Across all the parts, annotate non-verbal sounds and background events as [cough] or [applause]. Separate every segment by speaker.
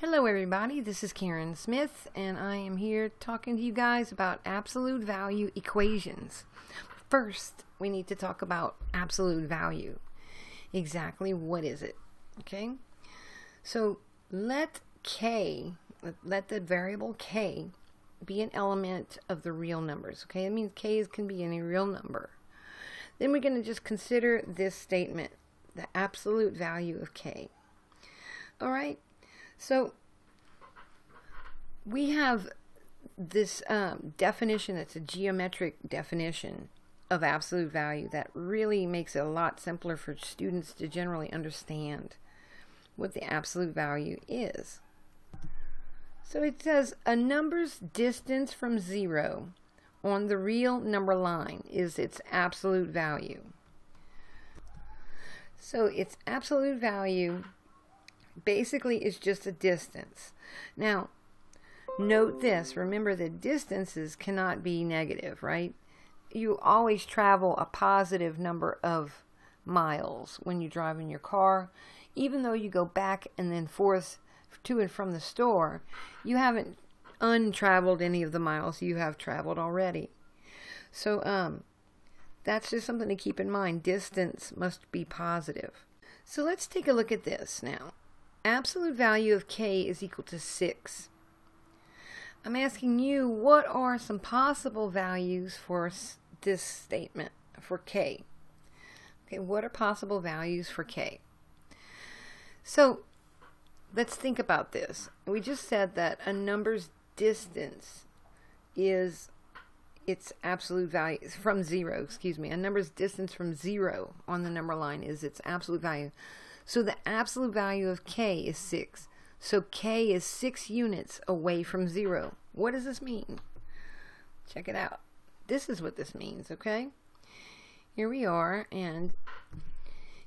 Speaker 1: Hello everybody, this is Karen Smith and I am here talking to you guys about absolute value equations. First, we need to talk about absolute value. Exactly what is it? Okay? So let k, let the variable k be an element of the real numbers. Okay, that means k can be any real number. Then we're going to just consider this statement, the absolute value of k. All right, so we have this um, definition that's a geometric definition of absolute value that really makes it a lot simpler for students to generally understand what the absolute value is. So it says a number's distance from zero on the real number line is its absolute value. So its absolute value basically it's just a distance. Now, note this. Remember that distances cannot be negative, right? You always travel a positive number of miles when you drive in your car. Even though you go back and then forth to and from the store, you haven't untraveled any of the miles you have traveled already. So, um, that's just something to keep in mind. Distance must be positive. So let's take a look at this now. Absolute value of k is equal to 6. I'm asking you, what are some possible values for this statement, for k? Okay, what are possible values for k? So, let's think about this. We just said that a number's distance is its absolute value from zero, excuse me. A number's distance from zero on the number line is its absolute value. So the absolute value of k is 6. So k is 6 units away from 0. What does this mean? Check it out. This is what this means, okay? Here we are, and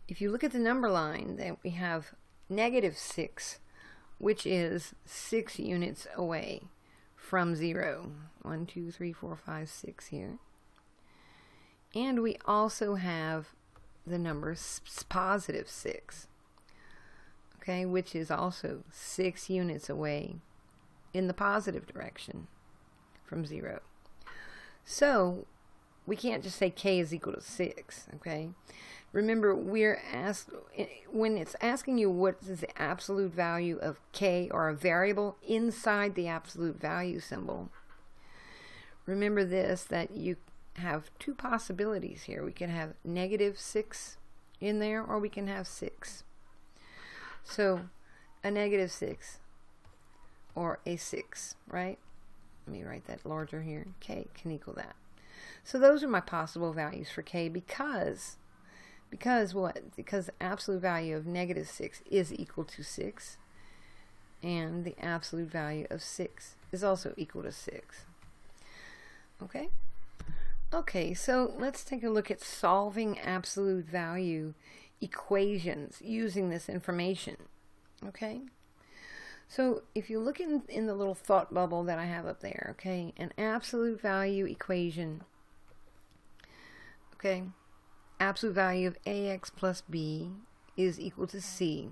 Speaker 1: if you look at the number line, then we have negative 6, which is 6 units away from 0. 1, 2, 3, 4, 5, 6 here. And we also have the number positive 6 okay, which is also six units away in the positive direction from zero. So we can't just say k is equal to 6, okay? Remember, we're asked when it's asking you what is the absolute value of k or a variable inside the absolute value symbol. Remember this that you have two possibilities here. We can have negative 6 in there or we can have 6. So a negative 6 or a 6, right? Let me write that larger here. k can equal that. So those are my possible values for k because, because what? Because the absolute value of negative 6 is equal to 6 and the absolute value of 6 is also equal to 6. Okay? Okay, so let's take a look at solving absolute value equations using this information. Okay? So if you look in, in the little thought bubble that I have up there, okay, an absolute value equation, okay, absolute value of ax plus b is equal to c.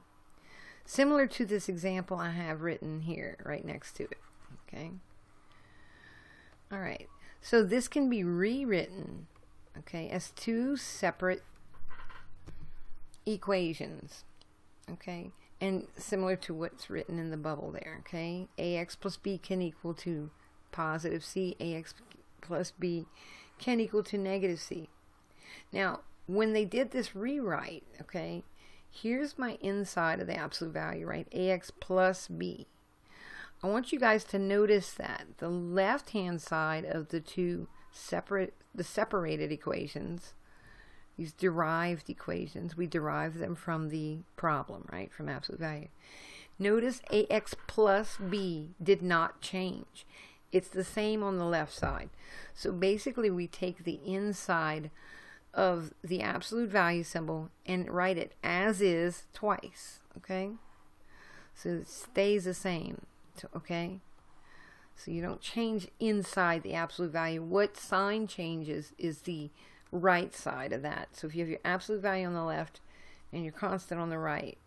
Speaker 1: Similar to this example I have written here, right next to it, okay. All right, so this can be rewritten, okay, as two separate equations. Okay, and similar to what's written in the bubble there. Okay, ax plus b can equal to positive c. ax plus b can equal to negative c. Now, when they did this rewrite, okay, here's my inside of the absolute value, right? ax plus b. I want you guys to notice that the left-hand side of the two separate, the separated equations these derived equations, we derive them from the problem, right, from absolute value. Notice ax plus b did not change. It's the same on the left side. So basically we take the inside of the absolute value symbol and write it as is twice, okay? So it stays the same, okay? So you don't change inside the absolute value. What sign changes is the right side of that. So if you have your absolute value on the left and your constant on the right,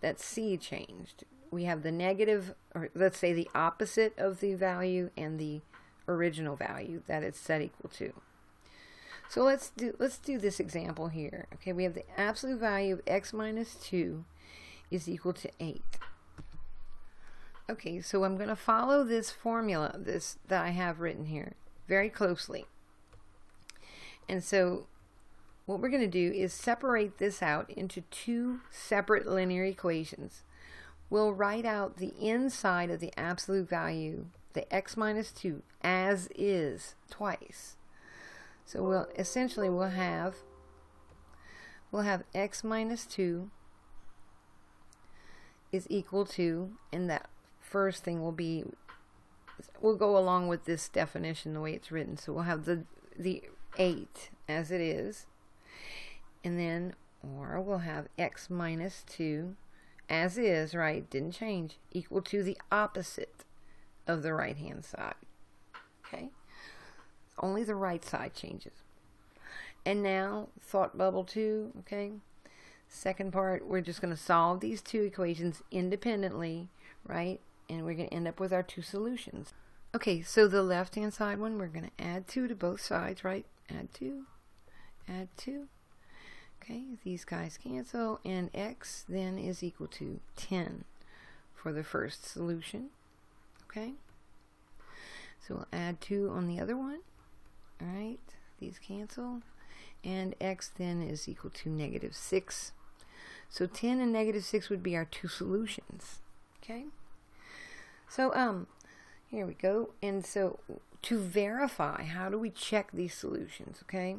Speaker 1: that C changed. we have the negative, or let's say the opposite of the value and the original value that it's set equal to. So let's do let's do this example here. Okay, we have the absolute value of x minus 2 is equal to 8. Okay, so I'm going to follow this formula this that I have written here very closely. And so what we're going to do is separate this out into two separate linear equations. We'll write out the inside of the absolute value, the x minus 2, as is twice. So we'll essentially we'll have we'll have x minus 2 is equal to, and that first thing will be, we'll go along with this definition the way it's written. So we'll have the, the 8 as it is, and then, or we'll have x minus 2 as is, right, didn't change, equal to the opposite of the right hand side. Okay? Only the right side changes. And now, thought bubble 2, okay? Second part, we're just going to solve these two equations independently, right? And we're going to end up with our two solutions. Okay, so the left-hand side one, we're going to add 2 to both sides, right? Add 2, add 2. Okay, these guys cancel, and x then is equal to 10 for the first solution. Okay, so we'll add 2 on the other one. All right, these cancel, and x then is equal to negative 6 so 10 and negative 6 would be our two solutions. Okay? So, um, here we go. And so to verify, how do we check these solutions? Okay?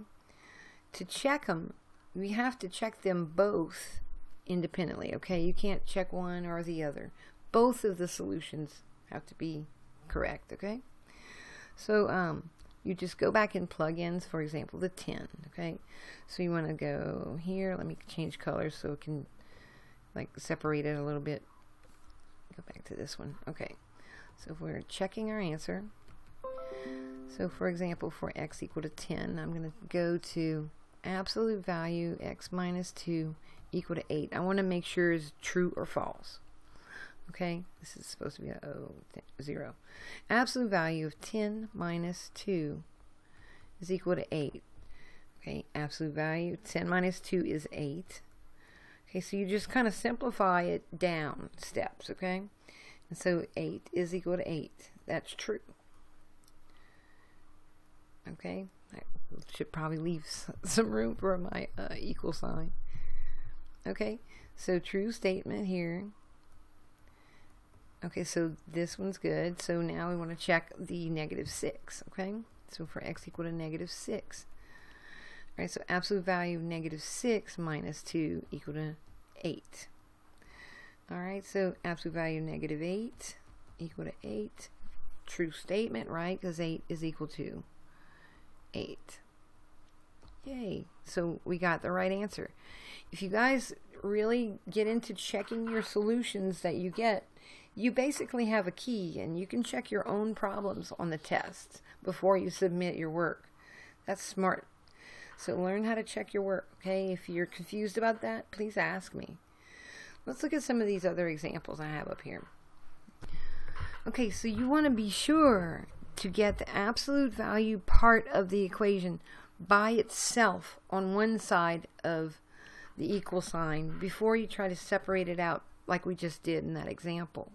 Speaker 1: To check them, we have to check them both independently. Okay? You can't check one or the other. Both of the solutions have to be correct. Okay? So, um, you just go back in plugins, for example, the 10, okay? So you want to go here, let me change colors so it can like separate it a little bit. Go back to this one. Okay, so if we're checking our answer, so for example, for x equal to 10, I'm going to go to absolute value x minus 2 equal to 8. I want to make sure is true or false. Okay, this is supposed to be a oh, 0. Absolute value of 10 minus 2 is equal to 8. Okay, absolute value 10 minus 2 is 8. Okay, so you just kind of simplify it down steps, okay? And so 8 is equal to 8. That's true. Okay, I should probably leave some room for my uh, equal sign. Okay, so true statement here. Okay, so this one's good. So now we want to check the negative 6, okay? So for x equal to negative 6. All right, so absolute value of negative 6 minus 2 equal to 8. All right, so absolute value of negative 8 equal to 8. True statement, right? Because 8 is equal to 8. Yay. So we got the right answer. If you guys really get into checking your solutions that you get, you basically have a key and you can check your own problems on the tests before you submit your work. That's smart. So learn how to check your work, okay? If you're confused about that, please ask me. Let's look at some of these other examples I have up here. Okay, so you want to be sure to get the absolute value part of the equation by itself on one side of the equal sign before you try to separate it out like we just did in that example.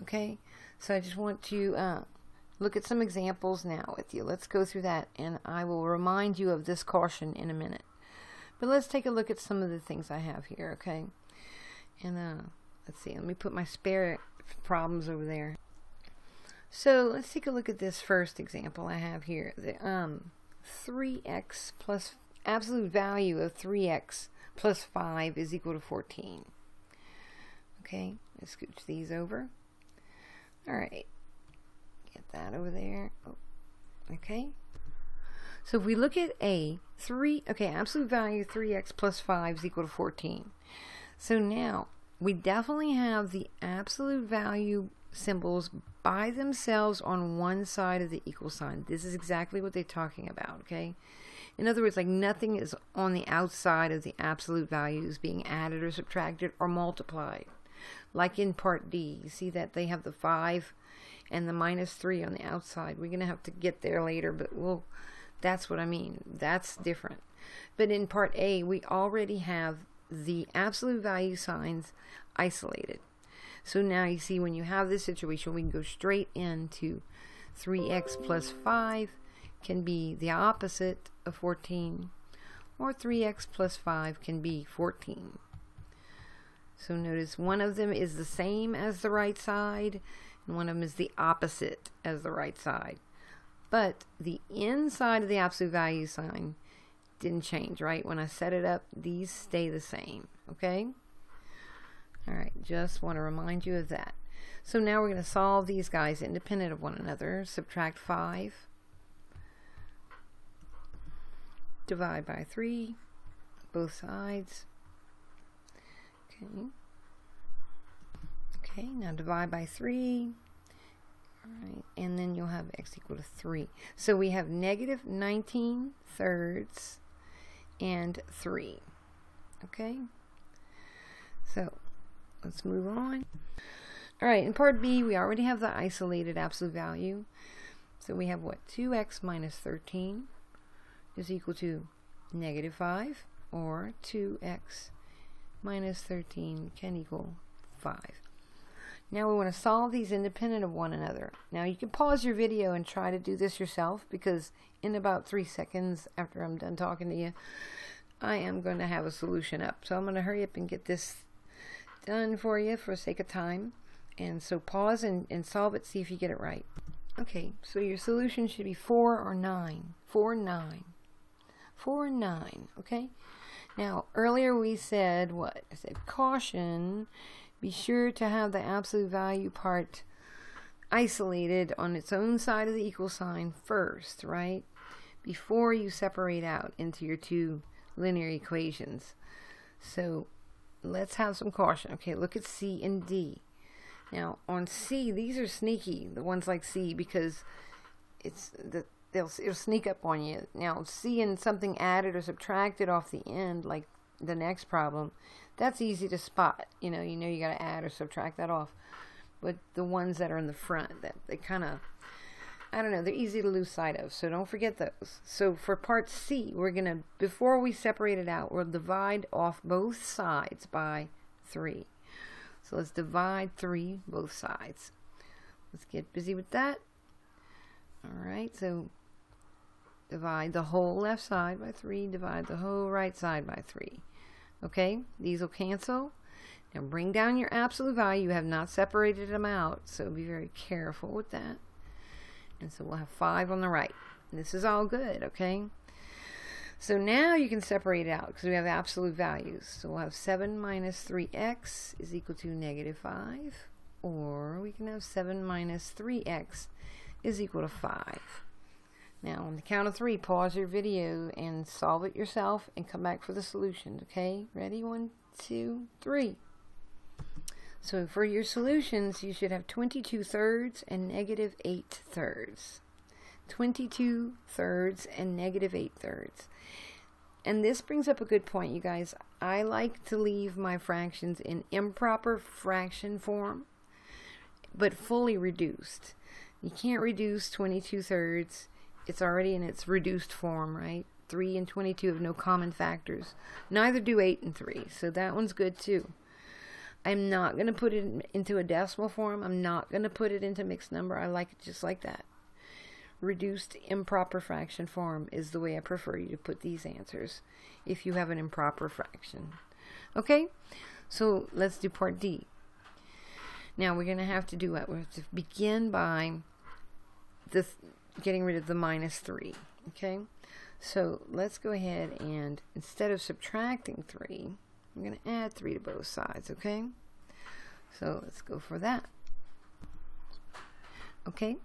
Speaker 1: Okay, so I just want to uh, look at some examples now with you. Let's go through that, and I will remind you of this caution in a minute. But let's take a look at some of the things I have here, okay? And uh, let's see, let me put my spare problems over there. So let's take a look at this first example I have here. The um, 3x plus absolute value of 3x plus 5 is equal to 14. Okay, let's scooch these over. Alright. Get that over there. Oh, okay. So if we look at A, 3, okay, absolute value 3x plus 5 is equal to 14. So now, we definitely have the absolute value symbols by themselves on one side of the equal sign. This is exactly what they're talking about, okay? In other words, like nothing is on the outside of the absolute values being added or subtracted or multiplied. Like in part D, you see that they have the 5 and the minus 3 on the outside. We're going to have to get there later, but we'll, that's what I mean. That's different. But in part A, we already have the absolute value signs isolated. So now you see when you have this situation, we can go straight into 3x plus 5 can be the opposite of 14, or 3x plus 5 can be 14. So notice one of them is the same as the right side, and one of them is the opposite as the right side. But the inside of the absolute value sign didn't change, right? When I set it up, these stay the same, okay? All right, just want to remind you of that. So now we're going to solve these guys independent of one another. Subtract 5. Divide by 3. Both sides. Okay. Okay, now divide by 3. Alright, and then you'll have x equal to 3. So we have negative 19 thirds and 3. Okay? So, let's move on. Alright, in part B, we already have the isolated absolute value. So we have what? 2x minus 13 is equal to negative 5, or 2x minus 13 can equal 5. Now we want to solve these independent of one another. Now you can pause your video and try to do this yourself because in about three seconds after I'm done talking to you, I am going to have a solution up. So I'm going to hurry up and get this done for you for sake of time. And so pause and, and solve it, see if you get it right. Okay, so your solution should be 4 or 9. 4, 9. 4, 9, okay? Now, earlier we said what? I said caution be sure to have the absolute value part isolated on its own side of the equal sign first, right? Before you separate out into your two linear equations. So let's have some caution. Okay, look at C and D. Now on C, these are sneaky, the ones like C, because it's the they'll it'll sneak up on you. Now seeing something added or subtracted off the end, like the next problem, that's easy to spot. You know, you know you got to add or subtract that off. But the ones that are in the front, that they kind of, I don't know, they're easy to lose sight of. So don't forget those. So for part C, we're going to, before we separate it out, we'll divide off both sides by 3. So let's divide 3 both sides. Let's get busy with that. Alright, so divide the whole left side by 3, divide the whole right side by 3. Okay, these will cancel. Now bring down your absolute value. You have not separated them out, so be very careful with that. And so we'll have 5 on the right. This is all good, okay? So now you can separate it out because we have absolute values. So we'll have 7 minus 3x is equal to negative 5. Or we can have 7 minus 3x is equal to 5. Now, on the count of three, pause your video and solve it yourself and come back for the solution. Okay? Ready? One, two, three. So for your solutions, you should have 22 thirds and negative 8 thirds. 22 thirds and negative 8 thirds. And this brings up a good point, you guys. I like to leave my fractions in improper fraction form, but fully reduced. You can't reduce 22 thirds it's already in its reduced form, right? 3 and 22 have no common factors. Neither do 8 and 3, so that one's good too. I'm not going to put it into a decimal form. I'm not going to put it into mixed number. I like it just like that. Reduced improper fraction form is the way I prefer you to put these answers if you have an improper fraction. Okay, so let's do part D. Now we're going to have to do what? We have to begin by the getting rid of the minus 3. Okay, so let's go ahead and instead of subtracting 3, I'm going to add 3 to both sides. Okay, so let's go for that. Okay,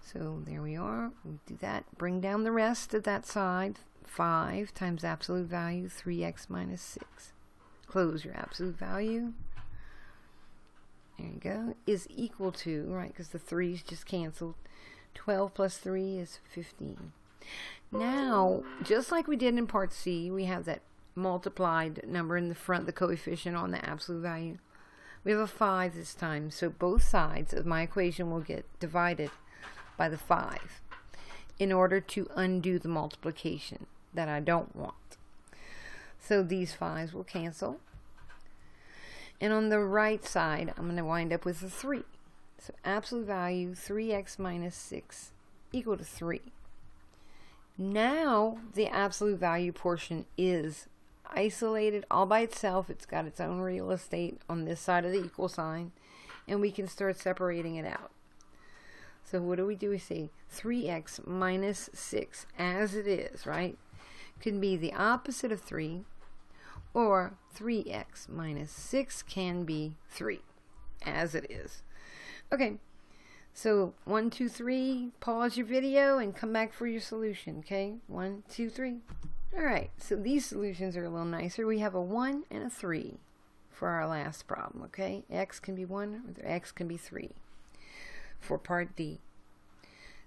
Speaker 1: so there we are. We do that. Bring down the rest of that side. 5 times absolute value, 3x minus 6. Close your absolute value. There you go. Is equal to, right, because the 3's just canceled. 12 plus 3 is 15. Now, just like we did in part C, we have that multiplied number in the front, the coefficient on the absolute value. We have a 5 this time, so both sides of my equation will get divided by the 5 in order to undo the multiplication that I don't want. So these 5's will cancel. And on the right side, I'm going to wind up with a 3. So absolute value 3x minus 6 equal to 3. Now the absolute value portion is isolated all by itself. It's got its own real estate on this side of the equal sign. And we can start separating it out. So what do we do? We say 3x minus 6 as it is, right? Can be the opposite of 3 or 3x minus 6 can be 3 as it is. Okay, so one, two, three, pause your video and come back for your solution, okay? One, two, three. All right, so these solutions are a little nicer. We have a 1 and a 3 for our last problem, okay? x can be 1 or x can be 3 for part D.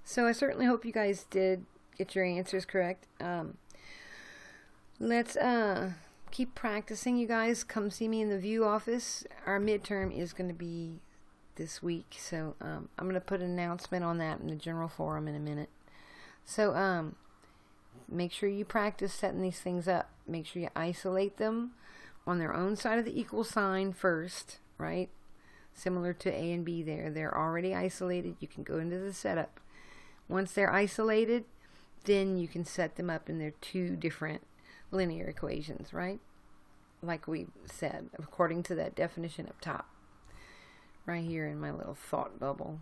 Speaker 1: So I certainly hope you guys did get your answers correct. Um, let's uh, keep practicing, you guys. Come see me in the VIEW office. Our midterm is going to be this week, so um, I'm going to put an announcement on that in the general forum in a minute. So um, make sure you practice setting these things up. Make sure you isolate them on their own side of the equal sign first, right? Similar to A and B there. They're already isolated. You can go into the setup. Once they're isolated, then you can set them up in their two different linear equations, right? Like we said, according to that definition up top. Right here in my little thought bubble.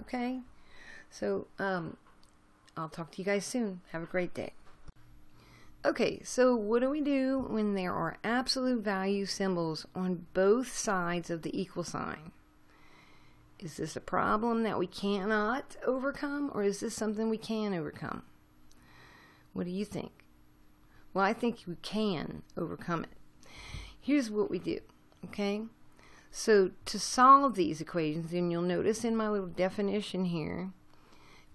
Speaker 1: Okay? So, um, I'll talk to you guys soon. Have a great day. Okay, so what do we do when there are absolute value symbols on both sides of the equal sign? Is this a problem that we cannot overcome, or is this something we can overcome? What do you think? Well, I think we can overcome it. Here's what we do, okay? So to solve these equations, and you'll notice in my little definition here,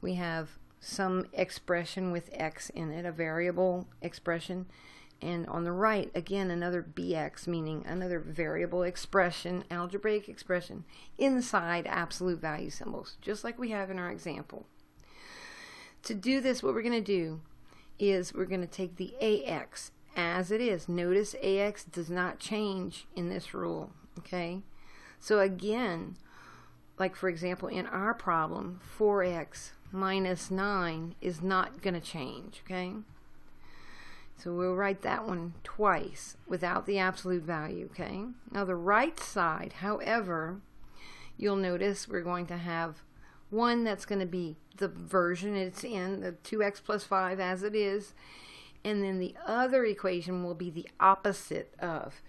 Speaker 1: we have some expression with x in it, a variable expression. And on the right, again, another bx, meaning another variable expression, algebraic expression, inside absolute value symbols, just like we have in our example. To do this, what we're going to do is we're going to take the ax as it is. Notice ax does not change in this rule, okay? So again, like for example, in our problem, 4x minus 9 is not going to change, okay? So we'll write that one twice without the absolute value, okay? Now the right side, however, you'll notice we're going to have one that's going to be the version it's in, the 2x plus 5 as it is, and then the other equation will be the opposite of.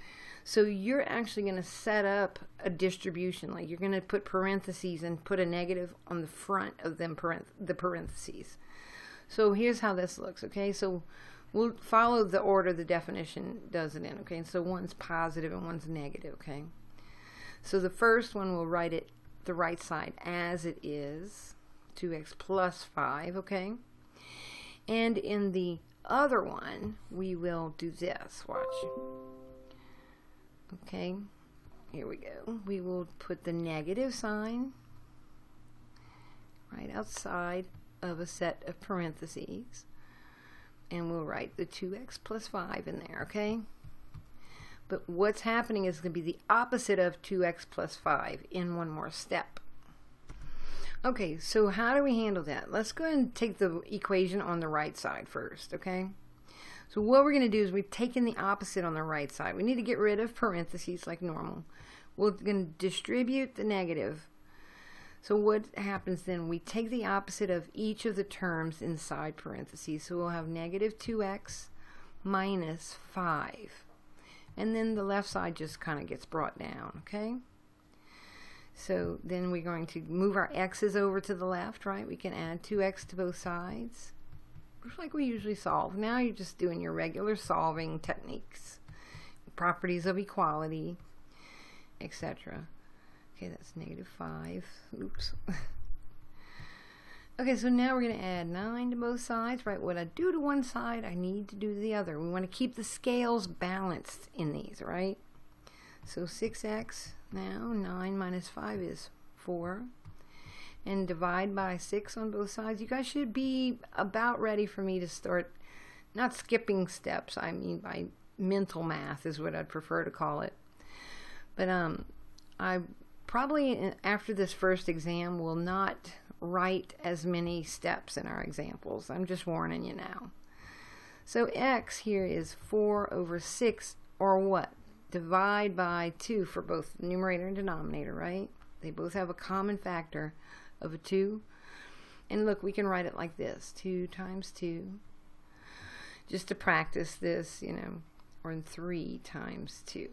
Speaker 1: So you're actually going to set up a distribution. Like you're going to put parentheses and put a negative on the front of them parenth the parentheses. So here's how this looks, okay? So we'll follow the order the definition does it in, okay? And so one's positive and one's negative, okay? So the first one we'll write it the right side as it is, 2x plus 5, okay? And in the other one, we will do this. Watch. Okay, here we go. We will put the negative sign right outside of a set of parentheses. And we'll write the 2x plus 5 in there, okay? But what's happening is going to be the opposite of 2x plus 5 in one more step. Okay, so how do we handle that? Let's go ahead and take the equation on the right side first, okay? So what we're going to do is we've taken the opposite on the right side. We need to get rid of parentheses like normal. We're going to distribute the negative. So what happens then? We take the opposite of each of the terms inside parentheses. So we'll have negative 2x minus 5. And then the left side just kind of gets brought down, okay? So then we're going to move our x's over to the left, right? We can add 2x to both sides like we usually solve. Now you're just doing your regular solving techniques, properties of equality, etc. Okay, that's negative 5. Oops. [laughs] okay, so now we're going to add 9 to both sides, right? What I do to one side, I need to do to the other. We want to keep the scales balanced in these, right? So 6x now, 9 minus 5 is 4. And divide by 6 on both sides. You guys should be about ready for me to start, not skipping steps, I mean by mental math is what I'd prefer to call it. But um, I probably after this first exam will not write as many steps in our examples. I'm just warning you now. So x here is 4 over 6, or what? Divide by 2 for both numerator and denominator, right? They both have a common factor of a 2. And look, we can write it like this. 2 times 2. Just to practice this, you know, or 3 times 2.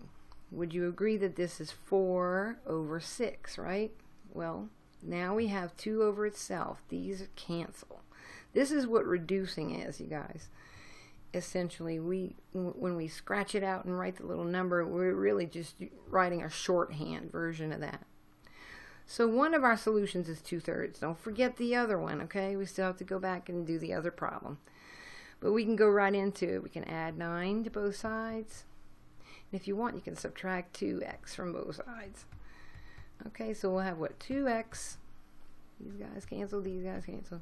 Speaker 1: Would you agree that this is 4 over 6, right? Well, now we have 2 over itself. These cancel. This is what reducing is, you guys. Essentially, we when we scratch it out and write the little number, we're really just writing a shorthand version of that. So one of our solutions is 2 thirds. Don't forget the other one, okay? We still have to go back and do the other problem. But we can go right into it. We can add 9 to both sides. And if you want, you can subtract 2x from both sides. Okay, so we'll have what? 2x, these guys cancel, these guys cancel,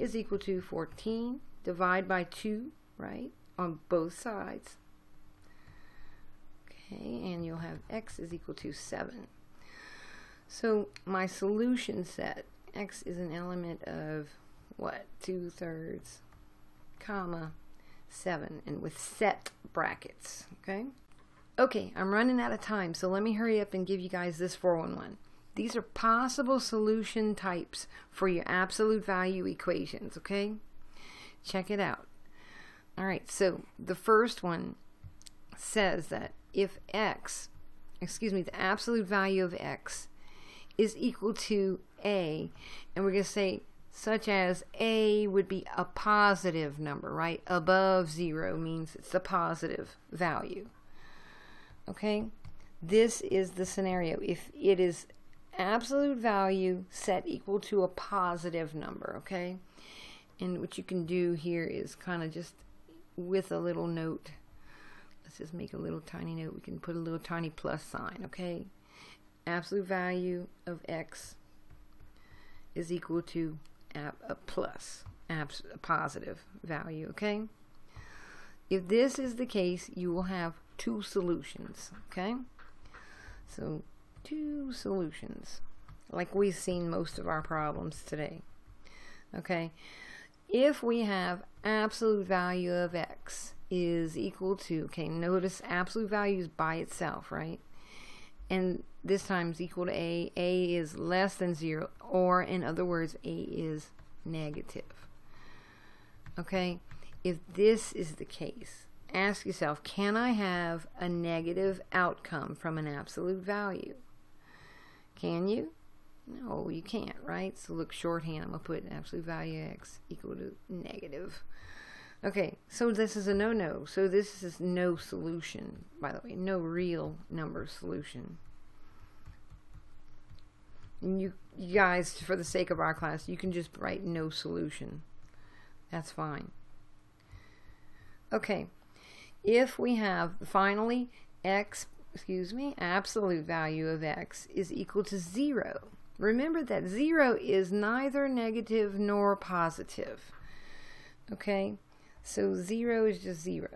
Speaker 1: is equal to 14. Divide by 2, right, on both sides. Okay, and you'll have x is equal to 7. So my solution set, x is an element of what? 2 thirds, comma, 7, and with set brackets, okay? Okay, I'm running out of time, so let me hurry up and give you guys this 411. These are possible solution types for your absolute value equations, okay? Check it out. All right, so the first one says that if x, excuse me, the absolute value of x is equal to a, and we're going to say such as a would be a positive number, right? Above zero means it's a positive value. Okay? This is the scenario. If it is absolute value set equal to a positive number, okay? And what you can do here is kind of just with a little note, let's just make a little tiny note. We can put a little tiny plus sign, okay? Absolute value of x is equal to a uh, plus, a positive value, okay? If this is the case, you will have two solutions, okay? So, two solutions, like we've seen most of our problems today, okay? If we have absolute value of x is equal to, okay, notice absolute value is by itself, right? And this time is equal to a, a is less than 0, or in other words, a is negative. Okay, if this is the case, ask yourself, can I have a negative outcome from an absolute value? Can you? No, you can't, right? So look shorthand, I'm going to put absolute value x equal to negative. Okay, so this is a no-no. So this is no solution, by the way, no real number solution. And you, you guys, for the sake of our class, you can just write no solution. That's fine. Okay, if we have finally x, excuse me, absolute value of x is equal to 0. Remember that 0 is neither negative nor positive. Okay, so 0 is just 0.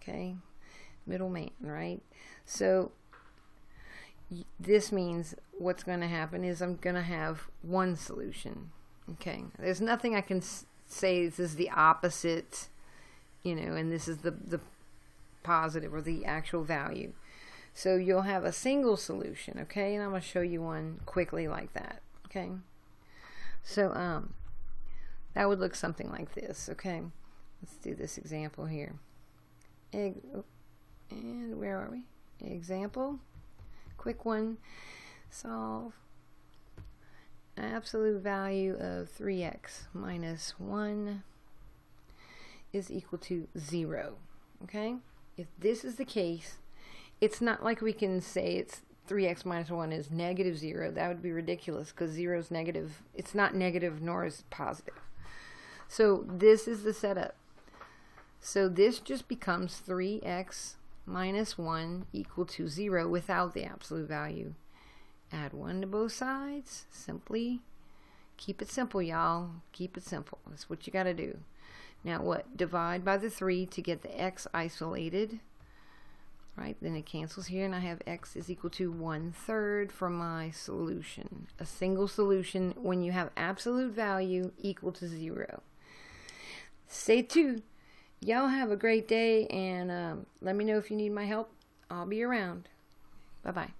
Speaker 1: Okay, middleman, right? So this means what's going to happen is I'm going to have one solution. Okay, there's nothing I can say this is the opposite, you know, and this is the, the positive or the actual value. So you'll have a single solution, okay? And I'm going to show you one quickly like that, okay? So um, that would look something like this, okay? Let's do this example here. And where are we? Example, quick one. Solve absolute value of 3x minus 1 is equal to 0, okay? If this is the case, it's not like we can say it's 3x minus 1 is negative 0. That would be ridiculous because 0 is negative. It's not negative nor is positive. So this is the setup. So this just becomes 3x minus 1 equal to 0 without the absolute value. Add 1 to both sides. Simply keep it simple, y'all. Keep it simple. That's what you got to do. Now what? Divide by the 3 to get the x isolated. Right, then it cancels here and I have x is equal to 1 third for my solution. A single solution when you have absolute value equal to 0. Stay tuned. Y'all have a great day and um, let me know if you need my help. I'll be around. Bye bye.